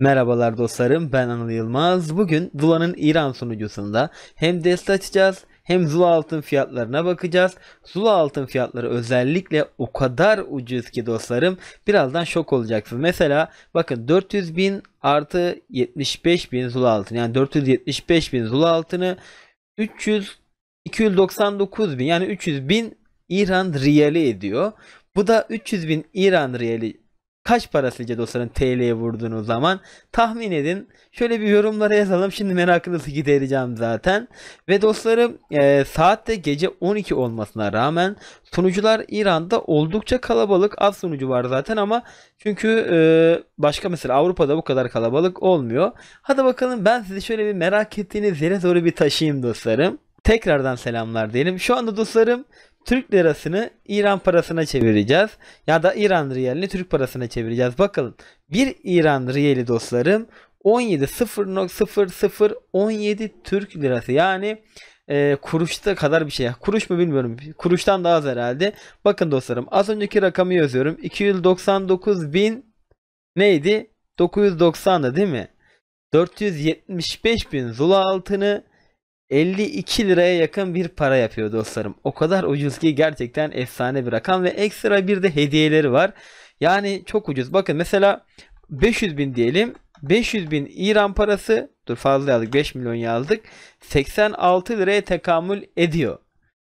Merhabalar dostlarım ben Anıl Yılmaz. Bugün Zula'nın İran sunucusunda hem deste açacağız hem Zula altın fiyatlarına bakacağız. Zula altın fiyatları özellikle o kadar ucuz ki dostlarım birazdan şok olacaksınız. Mesela bakın 400 bin artı 75 bin Zula altın yani 475 bin Zula altını 300 299 bin yani 300 bin İran riyali ediyor. Bu da 300 bin İran riyali kaç para sizce dostlarım TL'ye vurduğunuz zaman tahmin edin. Şöyle bir yorumlara yazalım. Şimdi merakınızı gidereceğim zaten. Ve dostlarım e, saatte gece 12 olmasına rağmen sunucular İran'da oldukça kalabalık. Az sunucu var zaten ama çünkü e, başka mesela Avrupa'da bu kadar kalabalık olmuyor. Hadi bakalım ben sizi şöyle bir merak ettiğiniz yere doğru bir taşıyayım dostlarım. Tekrardan selamlar diyelim. Şu anda dostlarım Türk lirasını İran parasına çevireceğiz. Ya da İran riyalini Türk parasına çevireceğiz. Bakalım bir İran riyali dostlarım 17.00017 Türk lirası. Yani e, kuruşta kadar bir şey. Kuruş mu bilmiyorum. Kuruştan daha az herhalde. Bakın dostlarım az önceki rakamı yazıyorum. 299 bin neydi? 990'da değil mi? 475 bin zula altını 52 liraya yakın bir para yapıyor dostlarım. O kadar ucuz ki gerçekten efsane bir rakam ve ekstra bir de hediyeleri var. Yani çok ucuz. Bakın mesela 500 bin diyelim. 500 bin İran parası dur fazla yazdık 5 milyon yazdık 86 liraya tekamül ediyor.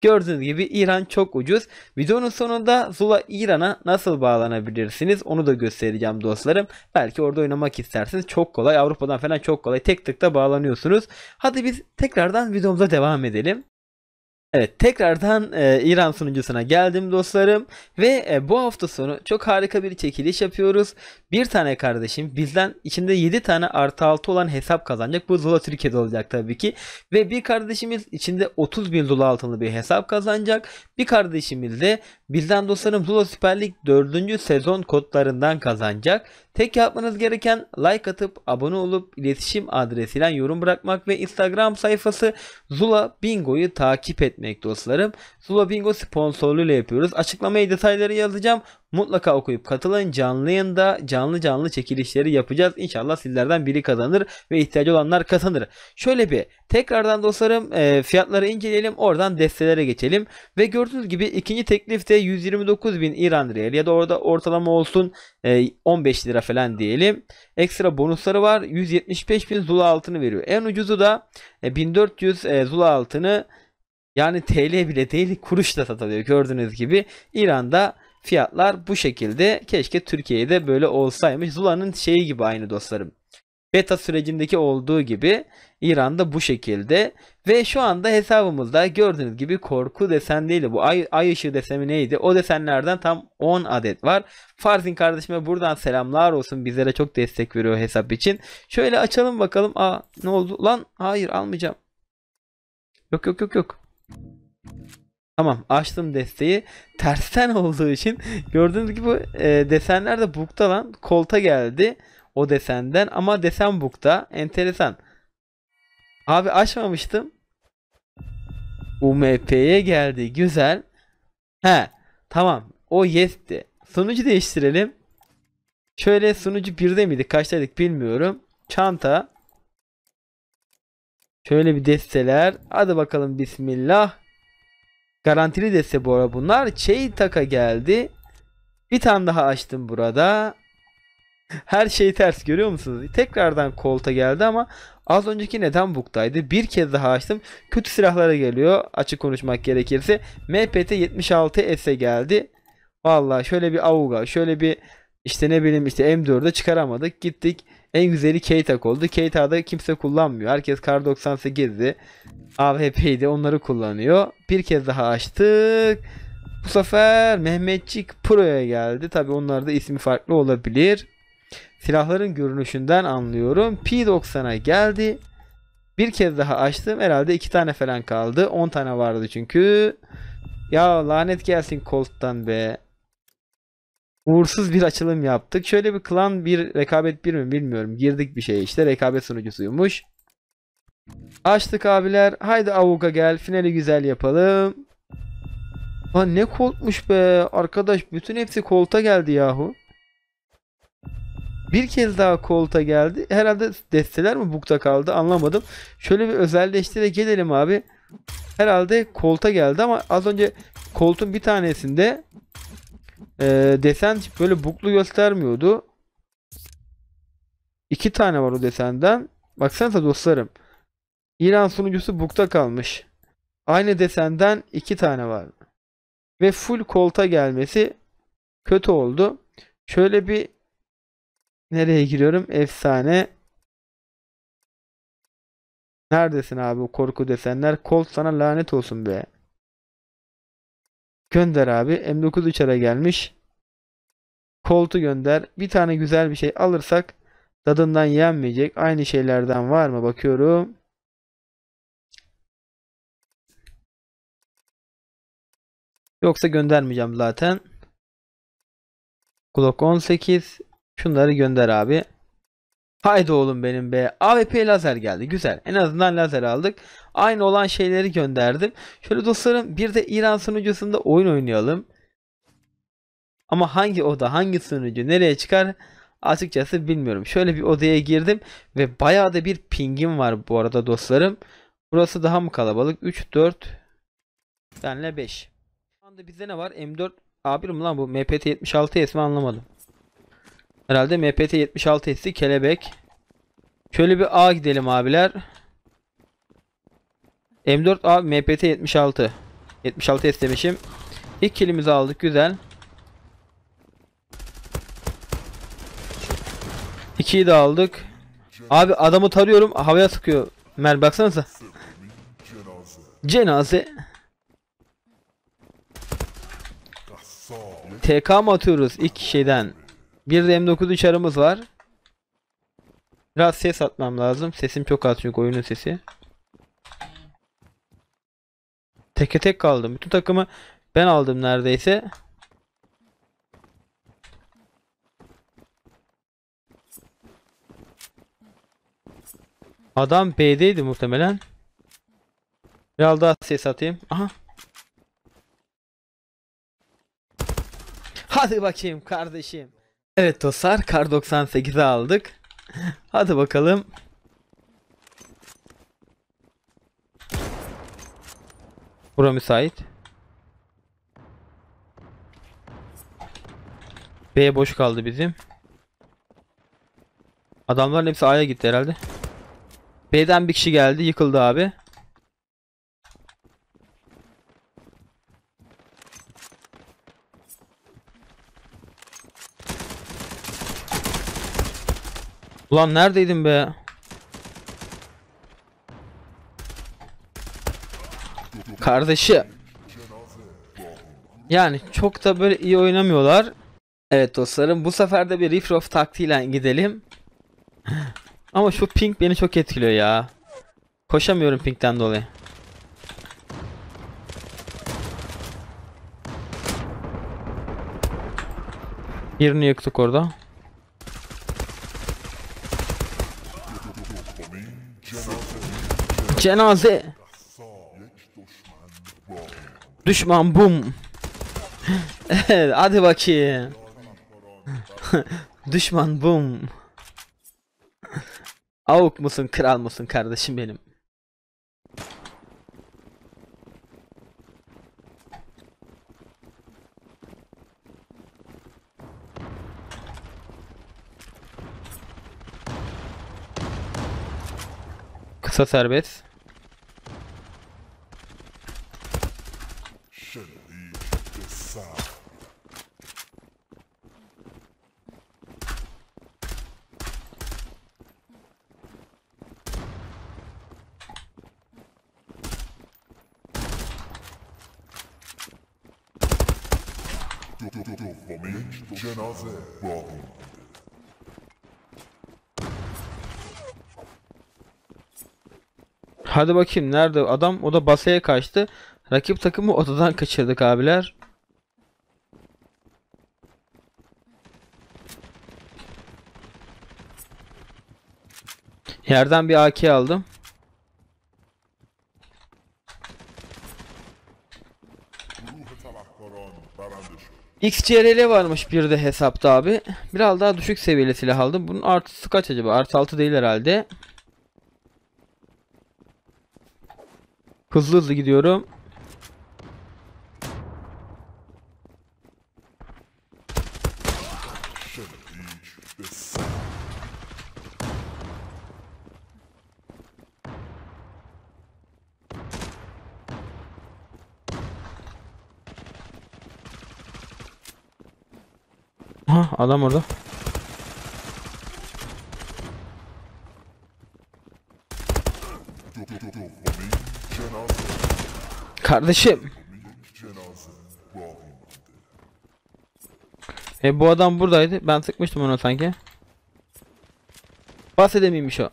Gördüğünüz gibi İran çok ucuz. Videonun sonunda Zula İran'a nasıl bağlanabilirsiniz onu da göstereceğim dostlarım. Belki orada oynamak isterseniz çok kolay. Avrupa'dan falan çok kolay. Tek tıkta bağlanıyorsunuz. Hadi biz tekrardan videomuza devam edelim. Evet tekrardan e, İran sunucusuna geldim dostlarım ve e, bu hafta sonu çok harika bir çekiliş yapıyoruz. Bir tane kardeşim bizden içinde 7 tane artı 6 olan hesap kazanacak. Bu Zula Türkiye'de olacak tabii ki. Ve bir kardeşimiz içinde 30 bin Zula altınlı bir hesap kazanacak. Bir kardeşimiz de bizden dostlarım Zula Süper Lig 4. sezon kodlarından kazanacak. Tek yapmanız gereken like atıp abone olup iletişim adresiyle yorum bırakmak ve Instagram sayfası Zula Bingo'yu takip etmek dostlarım. Zula Bingo sponsorluğuyla yapıyoruz. Açıklamaya detayları yazacağım. Mutlaka okuyup katılın. Canlı yayında canlı canlı çekilişleri yapacağız. İnşallah sizlerden biri kazanır ve ihtiyacı olanlar kazanır. Şöyle bir tekrardan dostlarım e, fiyatları inceleyelim. Oradan destelere geçelim. Ve gördüğünüz gibi ikinci teklifte 129 bin İran riyal ya da orada ortalama olsun e, 15 lira falan diyelim. Ekstra bonusları var. 175 bin Zula altını veriyor. En ucuzu da e, 1400 e, Zula altını yani TL bile değil kuruşla satılıyor gördüğünüz gibi. İran'da fiyatlar bu şekilde. Keşke Türkiye'de böyle olsaymış. Zula'nın şeyi gibi aynı dostlarım. Beta sürecindeki olduğu gibi İran'da bu şekilde ve şu anda hesabımızda gördüğünüz gibi korku desenliydi. Bu ay, ay ışığı deseni neydi? O desenlerden tam 10 adet var. Farzin kardeşime buradan selamlar olsun. Bizlere çok destek veriyor hesap için. Şöyle açalım bakalım. Aa ne oldu? Lan hayır almayacağım. Yok yok yok yok. Tamam açtım desteği. Tersten olduğu için gördüğünüz gibi e, desenler de bukta lan. Kolta geldi o desenden ama desen bukta. Enteresan. Abi açmamıştım. UMP'ye geldi. Güzel. He tamam. O yes'ti. Sunucu değiştirelim. Şöyle sunucu 1'de miydi? Kaçtaydık bilmiyorum. Çanta. Şöyle bir desteler. Hadi bakalım bismillah. Garantili deste bu arada bunlar. Cheetah'a geldi. Bir tane daha açtım burada. Her şey ters görüyor musunuz? Tekrardan kolta geldi ama az önceki neden buktaydı? Bir kez daha açtım. Kötü silahlara geliyor. Açık konuşmak gerekirse. MPT 76 S'e geldi. Vallahi şöyle bir Auga, şöyle bir işte ne bileyim işte M4'e çıkaramadık. Gittik. En güzeli K-Tak oldu. K-Tak'da kimse kullanmıyor. Herkes Kar 98'di. AWP'ydi. Onları kullanıyor. Bir kez daha açtık. Bu sefer Mehmetçik Pro'ya geldi. Tabi onlarda ismi farklı olabilir. Silahların görünüşünden anlıyorum. P90'a geldi. Bir kez daha açtım. Herhalde iki tane falan kaldı. 10 tane vardı çünkü. Ya lanet gelsin Colt'tan be. Uğursuz bir açılım yaptık. Şöyle bir klan bir rekabet bir mi bilmiyorum. Girdik bir şey işte. Rekabet sunucusuymuş. Açtık abiler. Haydi avuka gel. Finali güzel yapalım. Lan ne koltmuş be. Arkadaş bütün hepsi kolta geldi yahu. Bir kez daha kolta geldi. Herhalde desteler mi bukta kaldı anlamadım. Şöyle bir özelleştire gelelim abi. Herhalde kolta geldi ama az önce koltuğun bir tanesinde e, desen böyle buklu göstermiyordu. İki tane var o desenden. Baksanıza dostlarım. İran sunucusu bukta kalmış. Aynı desenden iki tane var. Ve full kolta gelmesi kötü oldu. Şöyle bir nereye giriyorum? Efsane. Neredesin abi o korku desenler? Colt sana lanet olsun be. Gönder abi. M9 uçara gelmiş. Colt'u gönder. Bir tane güzel bir şey alırsak tadından yenmeyecek. Aynı şeylerden var mı? Bakıyorum. Yoksa göndermeyeceğim zaten. Glock 18. Şunları gönder abi. Haydi oğlum benim be. AWP lazer geldi. Güzel. En azından lazer aldık. Aynı olan şeyleri gönderdim. Şöyle dostlarım bir de İran sunucusunda oyun oynayalım. Ama hangi oda, hangi sunucu, nereye çıkar açıkçası bilmiyorum. Şöyle bir odaya girdim ve bayağı da bir pingim var bu arada dostlarım. Burası daha mı kalabalık? 3, 4, benle 5. Şu anda bizde ne var? M4 A1 mi lan bu? MPT 76 mi anlamadım. Herhalde MPT 76 S'i kelebek. Şöyle bir A gidelim abiler. M4 A MPT 76. 76 S demişim. İlk kilimizi aldık güzel. 2'yi de aldık. Abi adamı tarıyorum havaya sıkıyor. Mer baksanıza. Cenaze. TK mı atıyoruz ilk şeyden? Bir de M9 uçarımız var. Biraz ses atmam lazım. Sesim çok az çünkü oyunun sesi. Teke tek kaldım. Bütün takımı ben aldım neredeyse. Adam B'deydi muhtemelen. Biraz daha ses atayım. Aha. Hadi bakayım kardeşim. Evet dostlar kar 98'i aldık. Hadi bakalım. Bura müsait. B boş kaldı bizim. Adamların hepsi A'ya gitti herhalde. B'den bir kişi geldi yıkıldı abi. Ulan neredeydin be? Kardeşi. Yani çok da böyle iyi oynamıyorlar. Evet dostlarım bu sefer de bir Rift of taktiğiyle gidelim. Ama şu ping beni çok etkiliyor ya. Koşamıyorum pingden dolayı. Birini yıktık orada. Cenaze. Düşman bum. Hadi bakayım. Düşman bum. Avuk musun, kral mısın kardeşim benim? Kısa serbest. Dominante cenaze bağlandı. Hadi bakayım nerede adam? O da basaya kaçtı. Rakip takımı odadan kaçırdık abiler. Yerden bir AK aldım. XCRL varmış bir de hesapta abi. Biraz daha düşük seviyeli silah aldım. Bunun artısı kaç acaba? Artı 6 değil herhalde. Hızlı hızlı gidiyorum. Aha adam orada. Cenaze. Kardeşim. E bu adam buradaydı. Ben sıkmıştım onu sanki. Bahsedemeymiş o.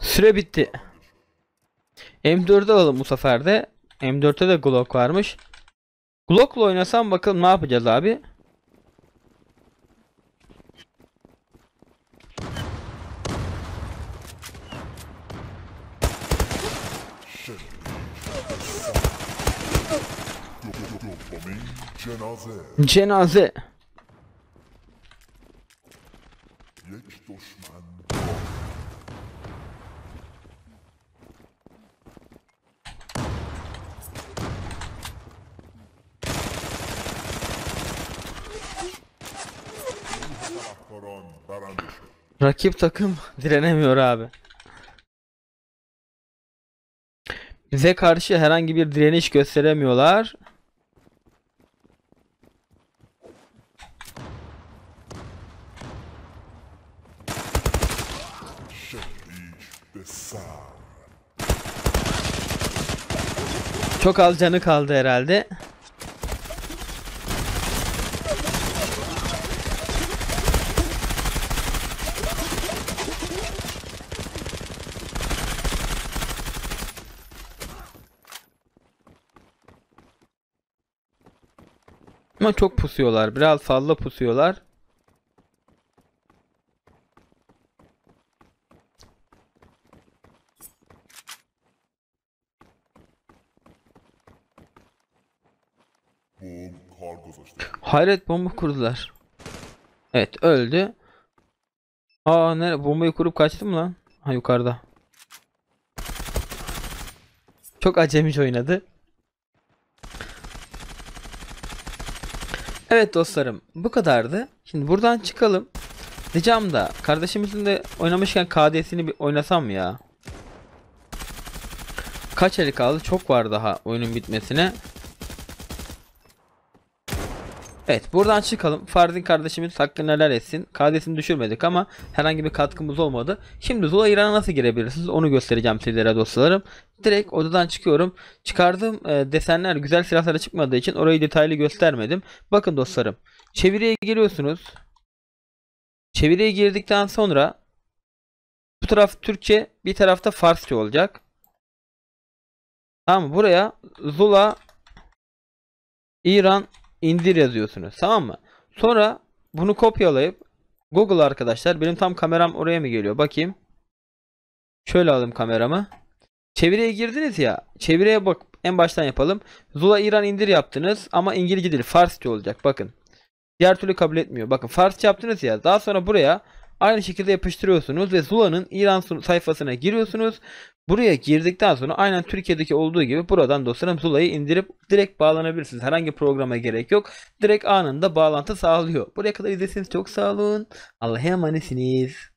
Süre bitti. M4'ü alalım bu sefer de. M4'te de Glock varmış. Glock'la oynasam bakalım ne yapacağız abi? Cenaze. Cenaze. Rakip takım direnemiyor abi. Bize karşı herhangi bir direniş gösteremiyorlar. Çok az canı kaldı herhalde. Ama çok pusuyorlar. Biraz fazla pusuyorlar. Hayret bomba kurdular. Evet öldü. Aa nere bombayı kurup kaçtı mı lan? Ha yukarıda. Çok acemice oynadı. Evet dostlarım bu kadardı. Şimdi buradan çıkalım. Diyeceğim da kardeşimizin de oynamışken KD'sini bir oynasam ya? Kaç eli kaldı? Çok var daha oyunun bitmesine. Evet buradan çıkalım. Farzin kardeşimiz hakkını helal etsin. KD'sini düşürmedik ama herhangi bir katkımız olmadı. Şimdi Zula İran'a nasıl girebilirsiniz onu göstereceğim sizlere dostlarım. Direkt odadan çıkıyorum. Çıkardığım e, desenler güzel silahlara çıkmadığı için orayı detaylı göstermedim. Bakın dostlarım. Çeviriye giriyorsunuz. Çeviriye girdikten sonra bu taraf Türkçe bir tarafta Farsça olacak. Tamam? Buraya Zula İran indir yazıyorsunuz. Tamam mı? Sonra bunu kopyalayıp Google arkadaşlar benim tam kameram oraya mı geliyor? Bakayım. Şöyle alayım kameramı. Çeviriye girdiniz ya. Çeviriye bak en baştan yapalım. Zula İran indir yaptınız ama İngilizce değil Farsça olacak. Bakın. Diğer türlü kabul etmiyor. Bakın Farsça yaptınız ya. Daha sonra buraya aynı şekilde yapıştırıyorsunuz ve Zula'nın İran sayfasına giriyorsunuz. Buraya girdikten sonra aynen Türkiye'deki olduğu gibi buradan dostlarım Zula'yı indirip direkt bağlanabilirsiniz. Herhangi programa gerek yok. Direkt anında bağlantı sağlıyor. Buraya kadar izlediğiniz çok sağ olun. Allah'a emanetsiniz.